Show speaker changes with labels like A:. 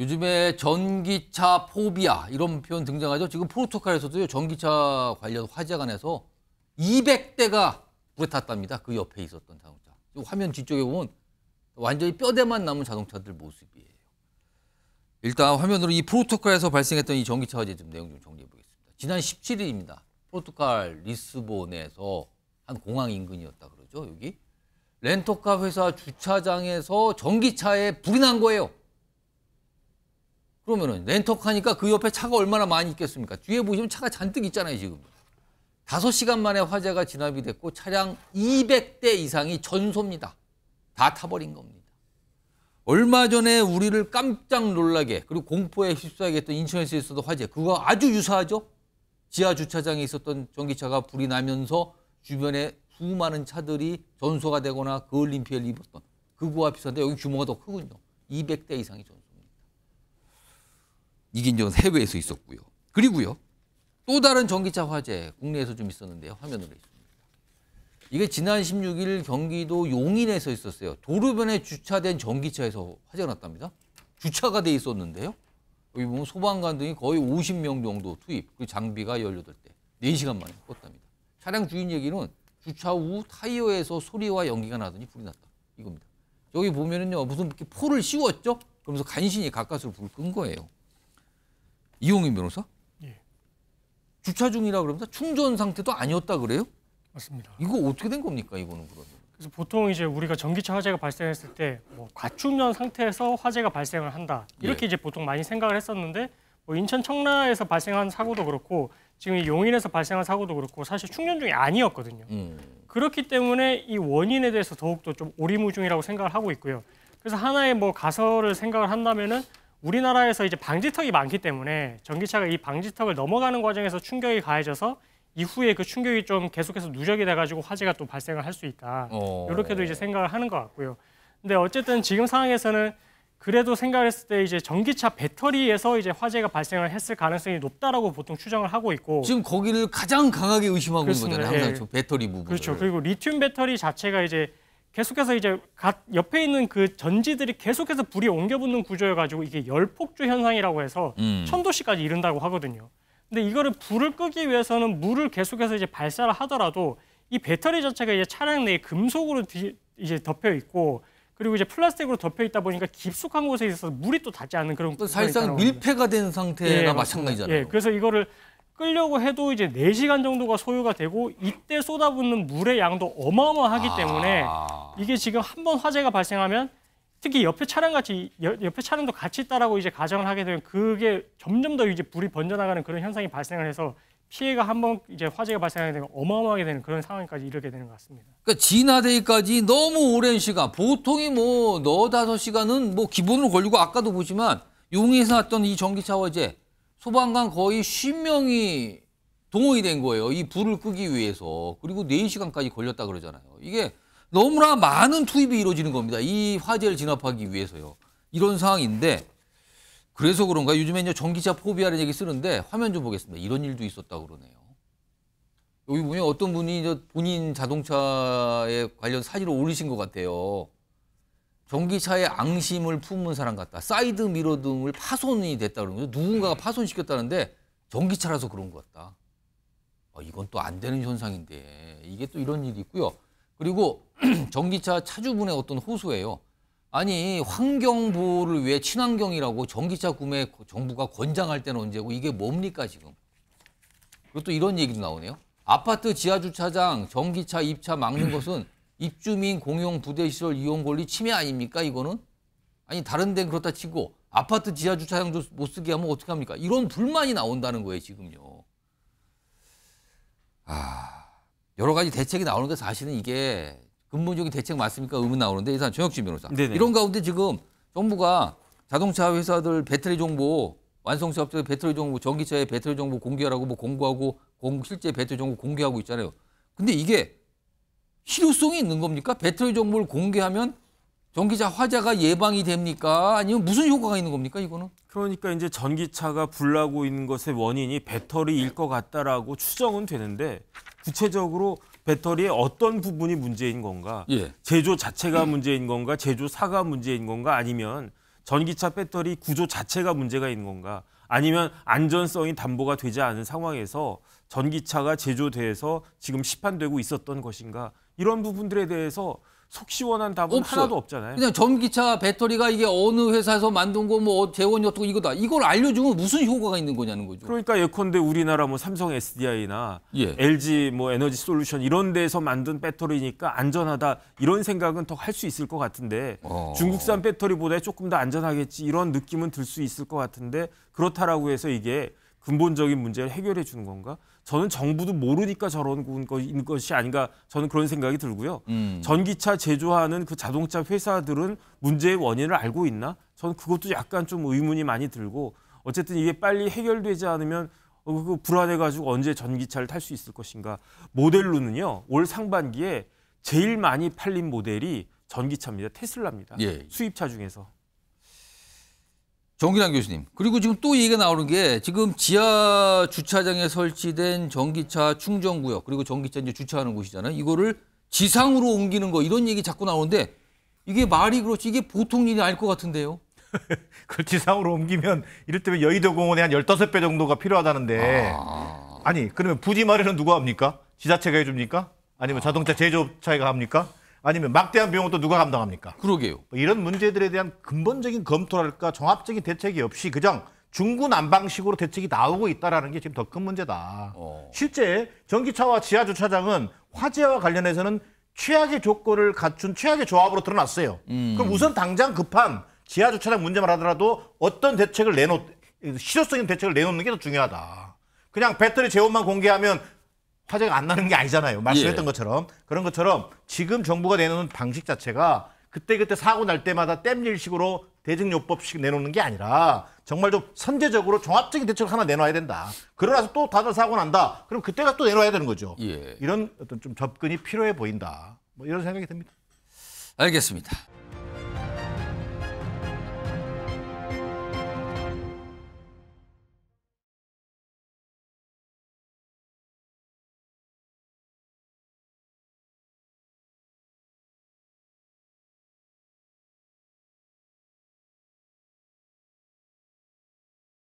A: 요즘에 전기차 포비아 이런 표현 등장하죠. 지금 포르투갈에서도요 전기차 관련 화재가 나서 200대가 불에 탔답니다. 그 옆에 있었던 자동차. 화면 뒤쪽에 보면 완전히 뼈대만 남은 자동차들 모습이에요. 일단 화면으로 이 포르투갈에서 발생했던 이 전기차 화재 좀 내용 좀 정리해 보겠습니다. 지난 17일입니다. 포르투갈 리스본에서 한 공항 인근이었다 그러죠. 여기 렌터카 회사 주차장에서 전기차에 불이 난 거예요. 그러면은 렌터카니까 그 옆에 차가 얼마나 많이 있겠습니까? 뒤에 보시면 차가 잔뜩 있잖아요, 지금. 다섯 시간 만에 화재가 진압이 됐고 차량 200대 이상이 전소입니다. 다 타버린 겁니다. 얼마 전에 우리를 깜짝 놀라게 그리고 공포에 휩싸이게 했던 인천에서 있었던 화재 그거 아주 유사하죠? 지하 주차장에 있었던 전기차가 불이 나면서 주변에 수많은 차들이 전소가 되거나 그을린 피해를 입었던 그거와 비슷한데 여기 규모가 더 크군요. 200대 이상이 전소. 이제 해외에서 있었고요. 그리고요. 또 다른 전기차 화재 국내에서 좀 있었는데요. 화면으로 있습니다. 이게 지난 16일 경기도 용인에서 있었어요. 도로변에 주차된 전기차에서 화재가 났답니다. 주차가 돼 있었는데요. 여기 보면 소방관 등이 거의 50명 정도 투입, 그 장비가 18대, 4시간 만에 껐답니다. 차량 주인 얘기는 주차 후 타이어에서 소리와 연기가 나더니 불이 났다. 이겁니다. 여기 보면은요, 무슨 이렇게 포를 씌웠죠? 그러면서 간신히 가까스로 불을 끈 거예요. 이용인 변호사?
B: 예.
A: 주차 중이라 그러면서 충전 상태도 아니었다 그래요?
B: 맞습니다.
A: 이거 어떻게 된 겁니까 이거는 그러면?
B: 그래서 보통 이제 우리가 전기차 화재가 발생했을 때 뭐 과충전 상태에서 화재가 발생을 한다 이렇게
A: 예.
B: 이제 보통 많이 생각을 했었는데 뭐 인천 청라에서 발생한 사고도 그렇고 지금 이 용인에서 발생한 사고도 그렇고 사실 충전 중이 아니었거든요.
A: 음.
B: 그렇기 때문에 이 원인에 대해서 더욱더 좀 오리무중이라고 생각을 하고 있고요. 그래서 하나의 뭐 가설을 생각을 한다면은 우리나라에서 이제 방지턱이 많기 때문에 전기차가 이 방지턱을 넘어가는 과정에서 충격이 가해져서 이후에 그 충격이 좀 계속해서 누적이 돼가지고 화재가 또 발생을 할 수 있다.
A: 어.
B: 이렇게도 이제 생각을 하는 것 같고요. 근데 어쨌든 지금 상황에서는 그래도 생각을 했을 때 이제 전기차 배터리에서 이제 화재가 발생을 했을 가능성이 높다라고 보통 추정을 하고 있고
A: 지금 거기를 가장 강하게 의심하고 있는
B: 그렇습니다.
A: 거잖아요. 항상
B: 예.
A: 저 배터리 부분.
B: 그렇죠. 그리고 리튬 배터리 자체가 이제 계속해서 이제 각 옆에 있는 그 전지들이 계속해서 불이 옮겨 붙는 구조여 가지고 이게 열폭주 현상이라고 해서
A: 음.
B: 천도씨까지 이른다고 하거든요. 근데 이거를 불을 끄기 위해서는 물을 계속해서 이제 발사를 하더라도 이 배터리 자체가 이제 차량 내에 금속으로 뒤- 이제 덮여 있고 그리고 이제 플라스틱으로 덮여 있다 보니까 깊숙한 곳에 있어서 물이 또 닿지 않는 그런
A: 사실상. 밀폐가 된 상태가
B: 예,
A: 마찬가지잖아요.
B: 예, 그래서 이거를 끌려고 해도 이제 4시간 정도가 소요가 되고 이때 쏟아붓는 물의 양도 어마어마하기 때문에
A: 아.
B: 이게 지금 한 번 화재가 발생하면 특히 옆에 차량 같이 여- 옆에 차량도 같이 있다라고 이제 가정을 하게 되면 그게 점점 더 이제 불이 번져나가는 그런 현상이 발생을 해서 피해가 한 번 이제 화재가 발생하게 되면 어마어마하게 되는 그런 상황까지 이르게 되는 것 같습니다.
A: 그러니까 진화되기까지 너무 오랜 시간, 보통이 뭐 너다섯 시간은 뭐 기본으로 걸리고 아까도 보지만 용인에서 났던 이 전기차 화재 소방관 거의 10명이 동원이 된 거예요. 이 불을 끄기 위해서. 그리고 4시간까지 걸렸다 그러잖아요. 이게 너무나 많은 투입이 이루어지는 겁니다. 이 화재를 진압하기 위해서요. 이런 상황인데 그래서 그런가 이제 전기차 포비아라는 얘기 쓰는데 화면 좀 보겠습니다. 이런 일도 있었다 그러네요. 여기 보면 어떤 분이 저 본인 자동차에 관련 사진을 올리신 것 같아요. 전기차에 앙심을 품은 사람 같다. 사이드 미러 등을 파손이 됐다 그러는 거죠. 누군가가 파손시켰다는데 전기차라서 그런 것 같다. 아, 이건 또 안 되는 현상인데 이게 또 이런 일이 있고요. 그리고 전기차 차주분의 어떤 호소예요. 아니 환경 보호를 위해 친환경이라고 전기차 구매 정부가 권장할 때는 언제고 이게 뭡니까 지금? 그리고 또 이런 얘기도 나오네요. 아파트 지하 주차장 전기차 입차 막는 것은 입주민 공용 부대시설 이용 권리 침해 아닙니까 이거는? 아니 다른 데는 그렇다 치고 아파트 지하 주차장도 못 쓰게 하면 어떻게 합니까? 이런 불만이 나온다는 거예요 지금요. 아 여러 가지 대책이 나오는 게 사실은 이게 근본적인 대책 맞습니까? 의문 나오는데 일단 정혁진 변호사
C: 네네.
A: 이런 가운데 지금 정부가 자동차 회사들 배터리 정보 완성차 업체들 배터리 정보 전기차의 배터리 정보 공개하라고 뭐 공고하고 공, 실제 배터리 정보 공개하고 있잖아요. 근데 이게 실효성이 있는 겁니까? 배터리 정보를 공개하면 전기차 화재가 예방이 됩니까? 아니면 무슨 효과가 있는 겁니까? 이거는?
C: 그러니까 이제 전기차가 불나고 있는 것의 원인이 배터리일 것 같다라고 추정은 되는데 구체적으로 배터리의 어떤 부분이 문제인 건가?
A: 예.
C: 제조 자체가 문제인 건가? 제조사가 문제인 건가? 아니면 전기차 배터리 구조 자체가 문제가 있는 건가? 아니면 안전성이 담보가 되지 않은 상황에서 전기차가 제조돼서 지금 시판되고 있었던 것인가? 이런 부분들에 대해서 속 시원한 답은
A: 없어요.
C: 하나도 없잖아요.
A: 그냥 전기차 배터리가 이게 어느 회사에서 만든 거 뭐 재원이 어떻고 이거다. 이걸 알려주면 무슨 효과가 있는 거냐는 거죠.
C: 그러니까 예컨대 우리나라 뭐 삼성 SDI나
A: 예.
C: LG 뭐 에너지 솔루션 이런 데서 만든 배터리니까 안전하다 이런 생각은 더 할 수 있을 것 같은데
A: 어.
C: 중국산 배터리보다 조금 더 안전하겠지 이런 느낌은 들 수 있을 것 같은데 그렇다라고 해서 이게 근본적인 문제를 해결해 주는 건가? 저는 정부도 모르니까 저런 것이 아닌가 저는 그런 생각이 들고요.
A: 음.
C: 전기차 제조하는 그 자동차 회사들은 문제의 원인을 알고 있나? 저는 그것도 약간 좀 의문이 많이 들고 어쨌든 이게 빨리 해결되지 않으면 어, 그 불안해가지고 언제 전기차를 탈 수 있을 것인가? 모델로는요 올 상반기에 제일 많이 팔린 모델이 전기차입니다. 테슬라입니다.
A: 예.
C: 수입차 중에서.
A: 정기란 교수님. 그리고 지금 또 얘기가 나오는 게 지금 지하 주차장에 설치된 전기차 충전구역 그리고 전기차 이제 주차하는 곳이잖아요. 이거를 지상으로 옮기는 거 이런 얘기 자꾸 나오는데 이게 말이 그렇지 이게 보통 일이 아닐 것 같은데요.
D: 그걸 지상으로 옮기면 이를테면 여의도 공원에 한 15배 정도가 필요하다는데
A: 아,
D: 아니 그러면 부지 마련은 누가 합니까? 지자체가 해줍니까? 아니면 자동차 제조업체가 합니까? 아니면 막대한 비용은 또 누가 감당합니까?
A: 그러게요.
D: 뭐 이런 문제들에 대한 근본적인 검토랄까 종합적인 대책이 없이 그냥 중구난방식으로 대책이 나오고 있다라는 게 지금 더 큰 문제다.
A: 어.
D: 실제 전기차와 지하 주차장은 화재와 관련해서는 최악의 조건을 갖춘 최악의 조합으로 드러났어요.
A: 음.
D: 그럼 우선 당장 급한 지하 주차장 문제만 하더라도 어떤 대책을 내놓 실효성 있는 대책을 내놓는 게 더 중요하다. 그냥 배터리 재원만 공개하면 화재가 안 나는 게 아니잖아요. 말씀했던
A: 예.
D: 것처럼 그런 것처럼 지금 정부가 내놓는 방식 자체가 그때 그때 사고 날 때마다 땜질식으로 대증요법식 내놓는 게 아니라 정말 좀 선제적으로 종합적인 대책을 하나 내놔야 된다. 그러나서 또 다른 사고 난다. 그럼 그때가 또 내놔야 되는 거죠.
A: 예.
D: 이런 어떤 좀 접근이 필요해 보인다. 뭐 이런 생각이 듭니다.
A: 알겠습니다.